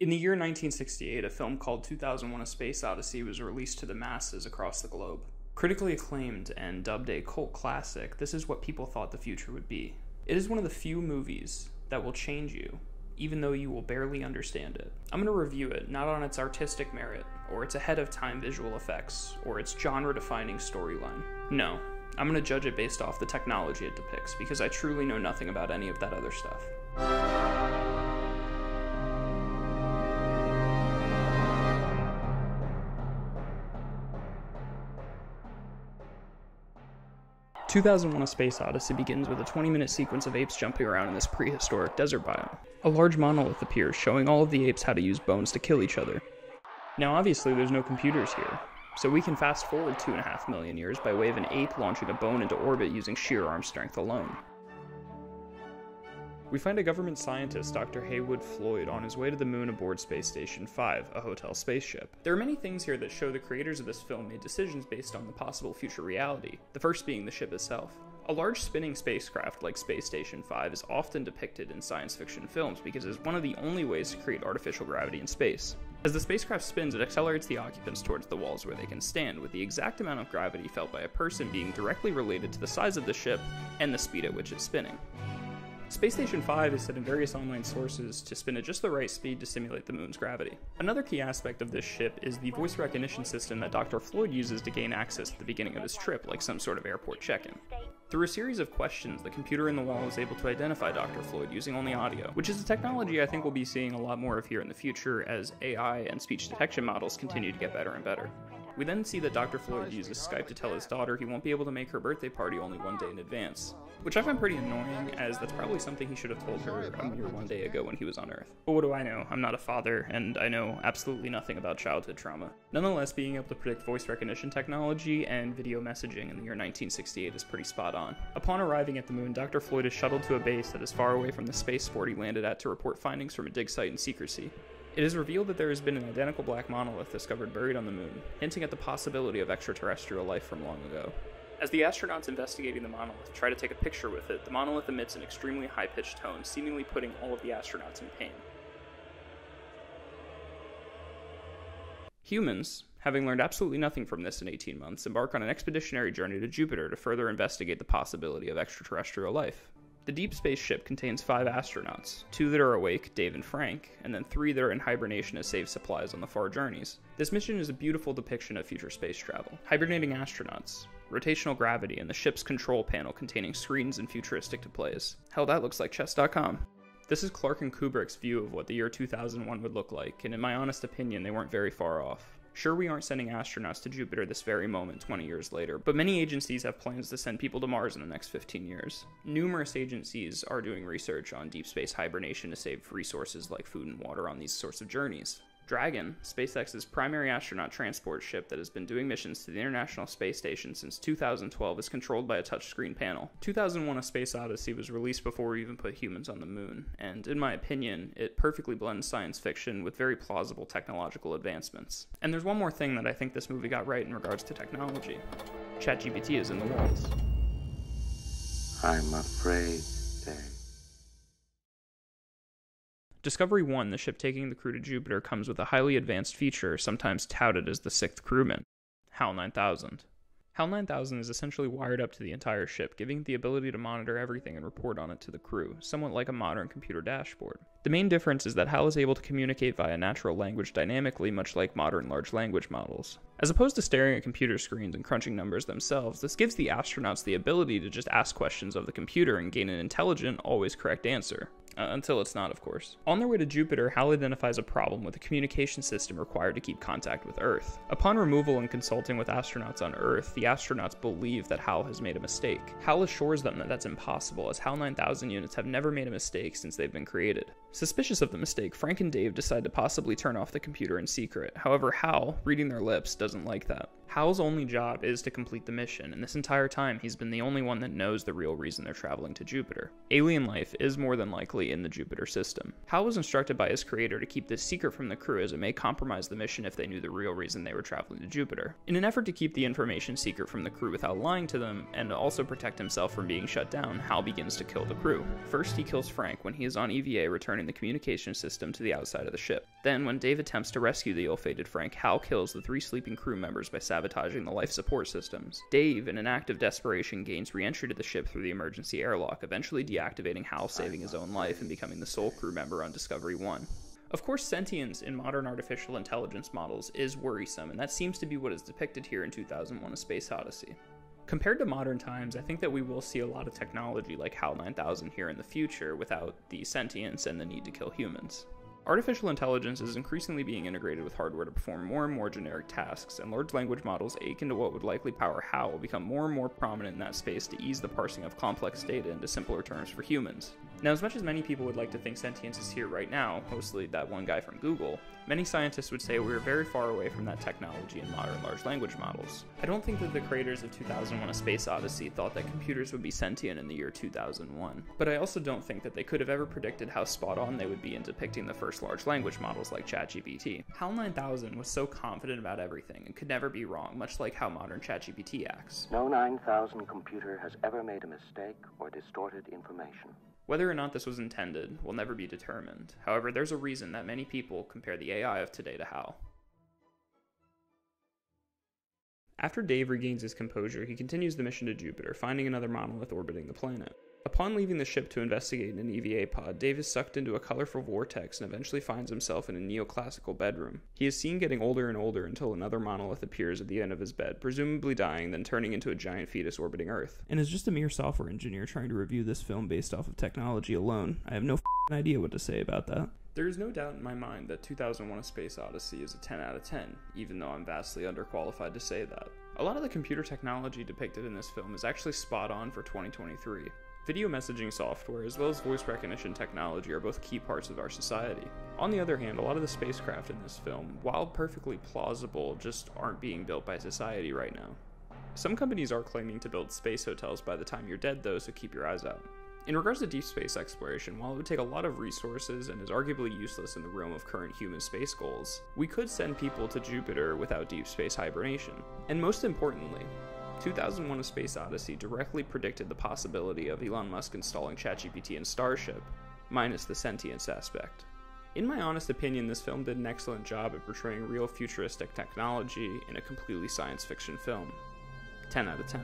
In the year 1968, a film called 2001 A Space Odyssey was released to the masses across the globe. Critically acclaimed and dubbed a cult classic, this is what people thought the future would be. It is one of the few movies that will change you, even though you will barely understand it. I'm going to review it not on its artistic merit, or its ahead of time visual effects, or its genre defining storyline. No, I'm going to judge it based off the technology it depicts, because I truly know nothing about any of that other stuff. 2001 A Space Odyssey begins with a 20 minute sequence of apes jumping around in this prehistoric desert biome. A large monolith appears, showing all of the apes how to use bones to kill each other. Now, obviously, there's no computers here, so we can fast forward 2.5 million years by way of an ape launching a bone into orbit using sheer arm strength alone. We find a government scientist, Dr. Heywood Floyd, on his way to the moon aboard Space Station 5, a hotel spaceship. There are many things here that show the creators of this film made decisions based on the possible future reality, the first being the ship itself. A large spinning spacecraft like Space Station 5 is often depicted in science fiction films because it is one of the only ways to create artificial gravity in space. As the spacecraft spins, it accelerates the occupants towards the walls where they can stand, with the exact amount of gravity felt by a person being directly related to the size of the ship and the speed at which it's spinning. Space Station 5 is set in various online sources to spin at just the right speed to simulate the moon's gravity. Another key aspect of this ship is the voice recognition system that Dr. Floyd uses to gain access at the beginning of his trip, like some sort of airport check in. Through a series of questions, the computer in the wall is able to identify Dr. Floyd using only audio, which is a technology I think we'll be seeing a lot more of here in the future as AI and speech detection models continue to get better and better. We then see that Dr. Floyd uses Skype to tell his daughter he won't be able to make her birthday party only one day in advance, which I find pretty annoying, as that's probably something he should have told her a mere one day ago when he was on Earth. But what do I know? I'm not a father, and I know absolutely nothing about childhood trauma. Nonetheless, being able to predict voice recognition technology and video messaging in the year 1968 is pretty spot on. Upon arriving at the moon, Dr. Floyd is shuttled to a base that is far away from the spaceport he landed at to report findings from a dig site in secrecy. It is revealed that there has been an identical black monolith discovered buried on the moon, hinting at the possibility of extraterrestrial life from long ago. As the astronauts investigating the monolith try to take a picture with it, the monolith emits an extremely high pitched tone, seemingly putting all of the astronauts in pain. Humans, having learned absolutely nothing from this in 18 months, embark on an expeditionary journey to Jupiter to further investigate the possibility of extraterrestrial life. The deep space ship contains five astronauts, two that are awake, Dave and Frank, and then three that are in hibernation to save supplies on the far journeys. This mission is a beautiful depiction of future space travel. Hibernating astronauts, rotational gravity, and the ship's control panel containing screens and futuristic displays. Hell, that looks like chess.com. This is Clarke and Kubrick's view of what the year 2001 would look like, and in my honest opinion, they weren't very far off. Sure, we aren't sending astronauts to Jupiter this very moment 20 years later, but many agencies have plans to send people to Mars in the next 15 years. Numerous agencies are doing research on deep space hibernation to save resources like food and water on these sorts of journeys. Dragon, SpaceX's primary astronaut transport ship that has been doing missions to the International Space Station since 2012, is controlled by a touchscreen panel. 2001 A Space Odyssey was released before we even put humans on the moon, and in my opinion, it perfectly blends science fiction with very plausible technological advancements. And there's one more thing that I think this movie got right in regards to technology ChatGPT is in the walls. I'm afraid, Discovery 1, the ship taking the crew to Jupiter, comes with a highly advanced feature, sometimes touted as the sixth crewman HAL 9000. HAL 9000 is essentially wired up to the entire ship, giving it the ability to monitor everything and report on it to the crew, somewhat like a modern computer dashboard. The main difference is that HAL is able to communicate via natural language dynamically, much like modern large language models. As opposed to staring at computer screens and crunching numbers themselves, this gives the astronauts the ability to just ask questions of the computer and gain an intelligent, always correct answer. Uh, until it's not, of course. On their way to Jupiter, Hal identifies a problem with the communication system required to keep contact with Earth. Upon removal and consulting with astronauts on Earth, the astronauts believe that Hal has made a mistake. Hal assures them that that's impossible, as HAL 9000 units have never made a mistake since they've been created. Suspicious of the mistake, Frank and Dave decide to possibly turn off the computer in secret. However, Hal, reading their lips, doesn't like that. Hal's only job is to complete the mission, and this entire time he's been the only one that knows the real reason they're traveling to Jupiter. Alien life is more than likely in the Jupiter system. Hal was instructed by his creator to keep this secret from the crew as it may compromise the mission if they knew the real reason they were traveling to Jupiter. In an effort to keep the information secret from the crew without lying to them, and also protect himself from being shut down, Hal begins to kill the crew. First, he kills Frank when he is on EVA returning the communication system to the outside of the ship. Then, when Dave attempts to rescue the ill-fated Frank, Hal kills the three sleeping crew members by sabotaging sabotaging the life support systems. Dave, in an act of desperation, gains re entry to the ship through the emergency airlock, eventually deactivating Hal, saving his own life, and becoming the sole crew member on Discovery 1. Of course, sentience in modern artificial intelligence models is worrisome, and that seems to be what is depicted here in 2001 A Space Odyssey. Compared to modern times, I think that we will see a lot of technology like HAL 9000 here in the future without the sentience and the need to kill humans. Artificial intelligence is increasingly being integrated with hardware to perform more and more generic tasks, and large language models akin to what would likely power HAL will become more and more prominent in that space to ease the parsing of complex data into simpler terms for humans. Now, as much as many people would like to think sentience is here right now, mostly that one guy from Google, many scientists would say we are very far away from that technology in modern large language models. I don't think that the creators of 2001 A Space Odyssey thought that computers would be sentient in the year 2001, but I also don't think that they could have ever predicted how spot on they would be in depicting the first large language models like ChatGPT. HAL 9000 was so confident about everything and could never be wrong, much like how modern ChatGPT acts. No 9000 computer has ever made a mistake or distorted information. Whether or not this was intended will never be determined. However, there's a reason that many people compare the AI of today to HAL. After Dave regains his composure, he continues the mission to Jupiter, finding another monolith orbiting the planet. Upon leaving the ship to investigate an EVA pod, Dave is sucked into a colorful vortex and eventually finds himself in a neoclassical bedroom. He is seen getting older and older until another monolith appears at the end of his bed, presumably dying, then turning into a giant fetus orbiting Earth. And as just a mere software engineer trying to review this film based off of technology alone, I have no idea what to say about that. There is no doubt in my mind that 2001 A Space Odyssey is a 10 out of 10, even though I'm vastly underqualified to say that. A lot of the computer technology depicted in this film is actually spot on for 2023. Video messaging software as well as voice recognition technology are both key parts of our society. On the other hand, a lot of the spacecraft in this film, while perfectly plausible, just aren't being built by society right now. Some companies are claiming to build space hotels by the time you're dead though, so keep your eyes out. In regards to deep space exploration, while it would take a lot of resources and is arguably useless in the realm of current human space goals, we could send people to Jupiter without deep space hibernation. And most importantly, 2001 A Space Odyssey directly predicted the possibility of Elon Musk installing ChatGPT in Starship, minus the sentience aspect. In my honest opinion, this film did an excellent job at portraying real futuristic technology in a completely science fiction film. 10 out of 10.